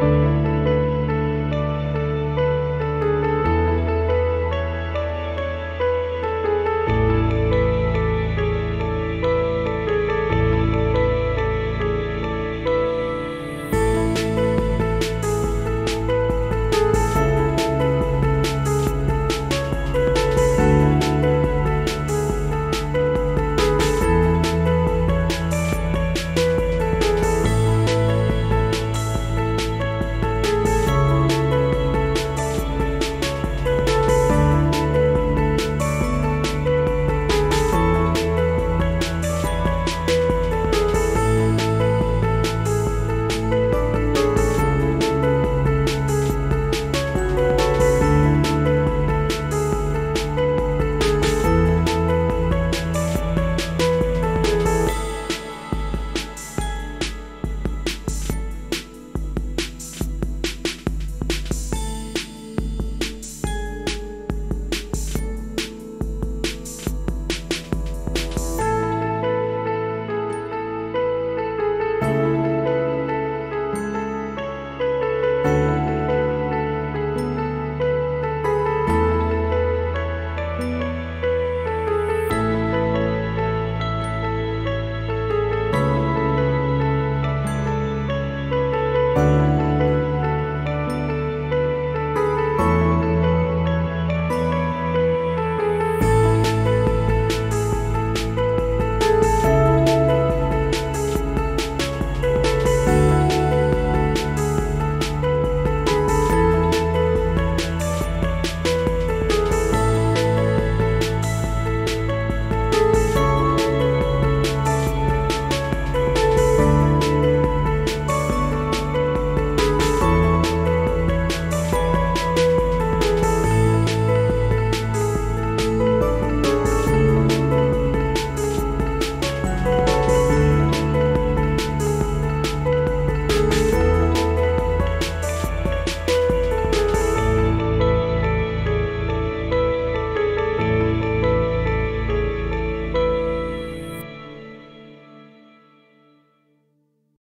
Música